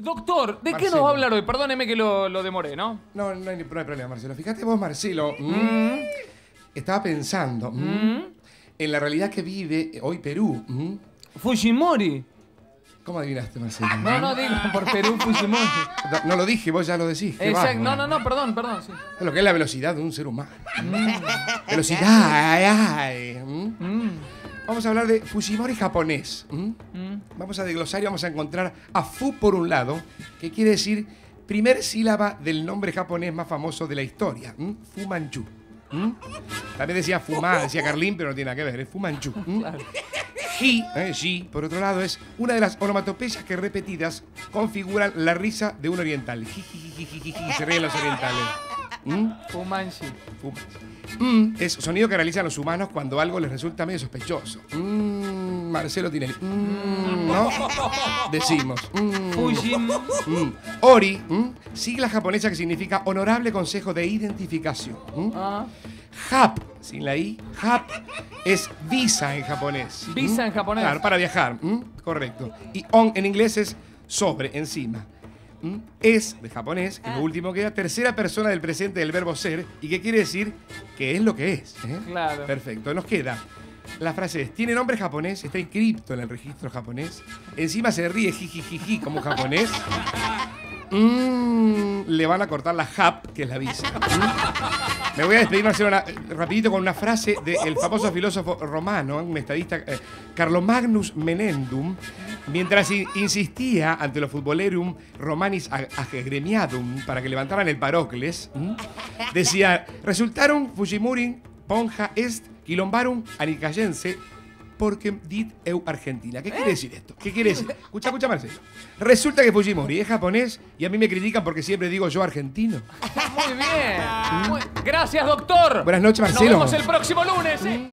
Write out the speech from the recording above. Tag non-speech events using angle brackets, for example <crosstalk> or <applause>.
Doctor, ¿de qué nos va a hablar hoy? Perdóneme que lo, lo demoré, ¿no? No, no hay, no hay problema, Marcelo. Fíjate vos, Marcelo. mm, Estaba pensando mm, en la realidad que vive hoy Perú. mm. Fujimori. ¿Cómo adivinaste, Marcelo? No, no, digo por Perú <laughs> Fujimori. No, no lo dije, vos ya lo decís. Exacto. No, no, no, perdón, perdón. Sí. Es lo que es la velocidad de un ser humano. Velocidad. ay, ay, mm. Mm, Vamos a hablar de Fujimori japonés. mm. mm. Vamos a desglosar y vamos a encontrar a Fu por un lado, que quiere decir primer sílaba del nombre japonés más famoso de la historia, ¿m? Fu Manchu. ¿m? También decía Fuma, decía Carlín, pero no tiene nada que ver, es Fu Manchu. ¿m? Ji, eh, Ji, por otro lado, es una de las onomatopeyas que repetidas configuran la risa de un oriental. Ji, ji, ji, ji, ji, ji, se ríen los orientales. ¿M? Fumanshi. Fu Manchu. Mm, es sonido que realizan los humanos cuando algo les resulta medio sospechoso. Mm, Marcelo Tinelli. Mm, ¿No? <laughs> Decimos. Mm. Mm. Ori, mm, sigla japonesa que significa Honorable Consejo de Identificación. mm. Ah, HAP, sin la I, HAP es visa en japonés. Visa mm. en japonés. Claro, para viajar. mm, Correcto. Y on en inglés es sobre, encima. Mm. Es, de japonés, que es lo último que da, tercera persona del presente del verbo ser y que quiere decir que es lo que es. ¿eh? Claro. Perfecto. Nos queda. La frase es, tiene nombre japonés, está inscripto en el registro japonés, encima se ríe jijijiji como japonés. Mm, le van a cortar la HAP, que es la visa. Mm. Me voy a despedir, Marcelo, una- rapidito con una frase del famoso filósofo romano, un estadista, eh, Carlomagnus Menendum, mientras in- insistía ante los futbolerum romanis ag- agremiadum para que levantaran el parocles, ¿m? decía, resultaron Fujimori, Ponja est, quilombarum anicayense, porque dit eu Argentina. ¿Qué quiere decir esto? ¿Qué quiere decir? Escucha, escucha, Marcelo. Resulta que Fujimori es japonés y a mí me critican porque siempre digo yo argentino. Muy bien. Gracias, doctor. Buenas noches, Nos Marcelo. vemos el próximo lunes. ¿eh?